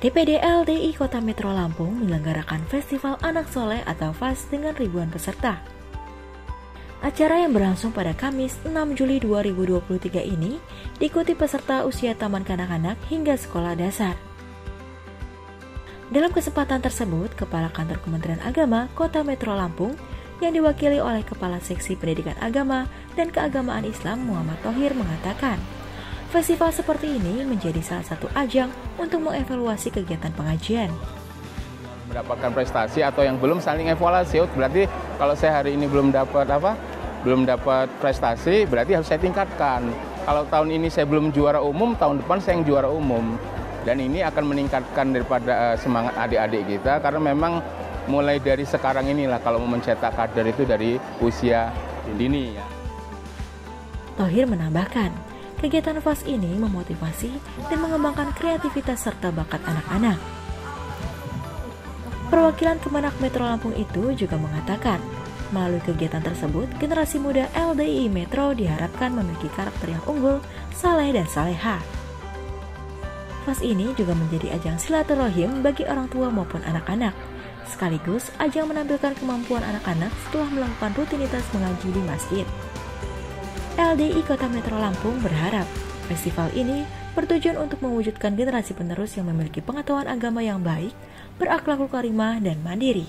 DPD LDI Kota Metro Lampung menyelenggarakan Festival Anak Soleh atau FAS dengan ribuan peserta. Acara yang berlangsung pada Kamis 6 Juli 2023 ini diikuti peserta usia taman kanak-kanak hingga sekolah dasar. Dalam kesempatan tersebut, Kepala Kantor Kementerian Agama Kota Metro Lampung yang diwakili oleh Kepala Seksi Pendidikan Agama dan Keagamaan Islam Muhammad Tohir mengatakan, Festival seperti ini menjadi salah satu ajang untuk mengevaluasi kegiatan pengajian. Mendapatkan prestasi atau yang belum saling evaluasi, oh, berarti kalau saya hari ini belum dapat apa, belum dapat prestasi, berarti harus saya tingkatkan. Kalau tahun ini saya belum juara umum, tahun depan saya yang juara umum. Dan ini akan meningkatkan daripada uh, semangat adik-adik kita karena memang mulai dari sekarang inilah kalau mau mencetak kader itu dari usia dini ya. Tohir menambahkan, Kegiatan FAS ini memotivasi dan mengembangkan kreativitas serta bakat anak-anak. Perwakilan Kemenak Metro Lampung itu juga mengatakan, melalui kegiatan tersebut, generasi muda LDI Metro diharapkan memiliki karakter yang unggul, saleh dan saleha. FAS ini juga menjadi ajang silaturahim bagi orang tua maupun anak-anak, sekaligus ajang menampilkan kemampuan anak-anak setelah melakukan rutinitas mengaji di masjid. LDI Kota Metro Lampung berharap festival ini bertujuan untuk mewujudkan generasi penerus yang memiliki pengetahuan agama yang baik, berakhlakul karimah, dan mandiri.